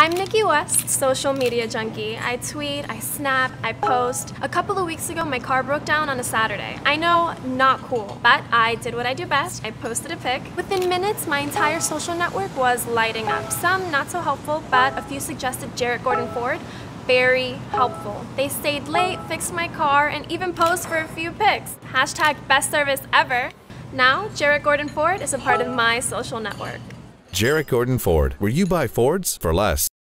I'm Nikki West, social media junkie. I tweet, I snap, I post. A couple of weeks ago, my car broke down on a Saturday. I know, not cool, but I did what I do best. I posted a pic. Within minutes, my entire social network was lighting up. Some not so helpful, but a few suggested Jarrett Gordon Ford. Very helpful. They stayed late, fixed my car, and even posed for a few pics. Hashtag best service ever. Now, Jarrett Gordon Ford is a part of my social network. Jarrett Gordon Ford, where you buy Fords for less.